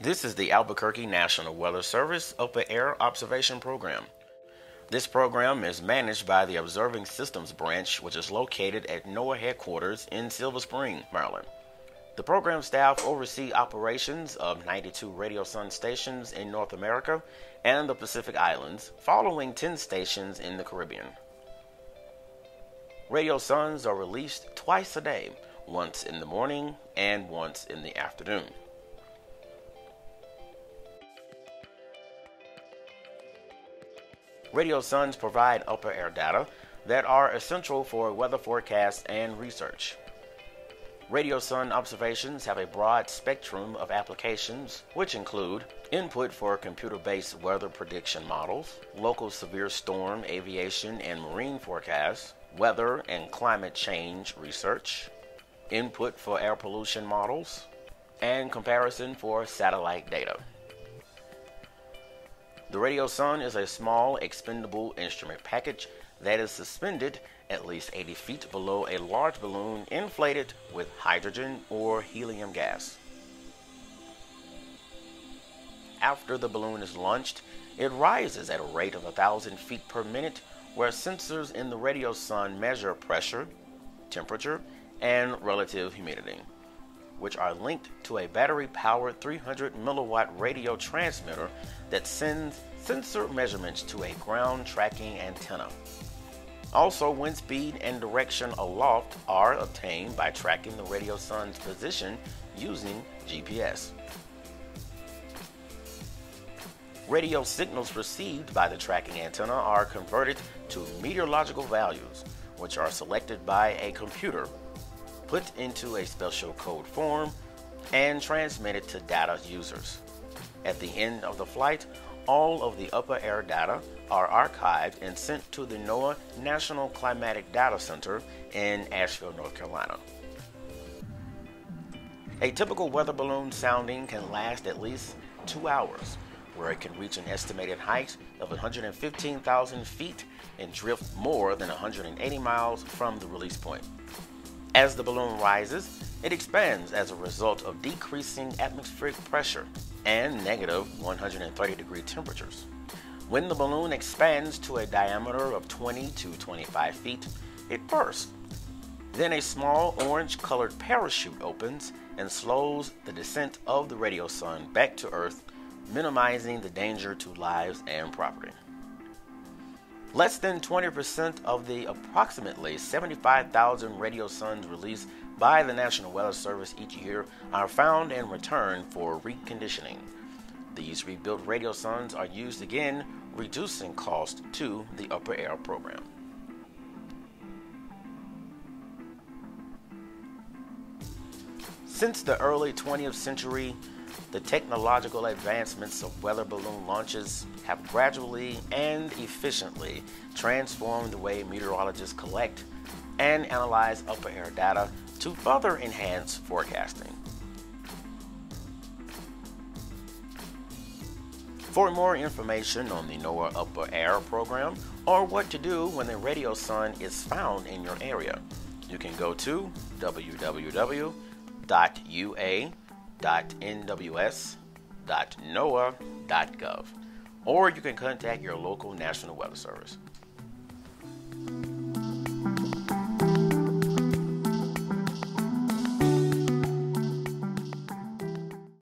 This is the Albuquerque National Weather Service Upper Air Observation Program. This program is managed by the Observing Systems Branch, which is located at NOAA headquarters in Silver Spring, Maryland. The program staff oversee operations of 92 radiosonde stations in North America and the Pacific Islands, following 10 stations in the Caribbean. Radiosondes are released twice a day, once in the morning and once in the afternoon. Radiosondes provide upper air data that are essential for weather forecasts and research. Radiosonde observations have a broad spectrum of applications, which include input for computer based weather prediction models, local severe storm, aviation, and marine forecasts, weather and climate change research, input for air pollution models, and comparison for satellite data. The radiosonde is a small expendable instrument package that is suspended at least 80 feet below a large balloon inflated with hydrogen or helium gas. After the balloon is launched, it rises at a rate of 1,000 feet per minute, where sensors in the radiosonde measure pressure, temperature, and relative humidity, which are linked to a battery powered 300 milliwatt radio transmitter that sends sensor measurements to a ground tracking antenna. Also, wind speed and direction aloft are obtained by tracking the radiosonde's position using GPS. Radio signals received by the tracking antenna are converted to meteorological values, which are selected by a computer, put into a special code form, and transmitted to data users. At the end of the flight, all of the upper air data are archived and sent to the NOAA National Climatic Data Center in Asheville, North Carolina. A typical weather balloon sounding can last at least two hours, where it can reach an estimated height of 115,000 feet and drift more than 180 miles from the release point. As the balloon rises, it expands as a result of decreasing atmospheric pressure and negative 130 degree temperatures. When the balloon expands to a diameter of 20 to 25 feet, it bursts. Then a small orange colored parachute opens and slows the descent of the radiosonde back to Earth, minimizing the danger to lives and property. Less than 20% of the approximately 75,000 radiosondes released by the National Weather Service each year are found and returned for reconditioning. These rebuilt radiosondes are used again, reducing cost to the upper air program. Since the early 20th century, the technological advancements of weather balloon launches have gradually and efficiently transformed the way meteorologists collect and analyze upper air data to further enhance forecasting. For more information on the NOAA Upper Air program or what to do when the radiosonde is found in your area, you can go to www.ua.nws.noaa.gov or you can contact your local National Weather Service.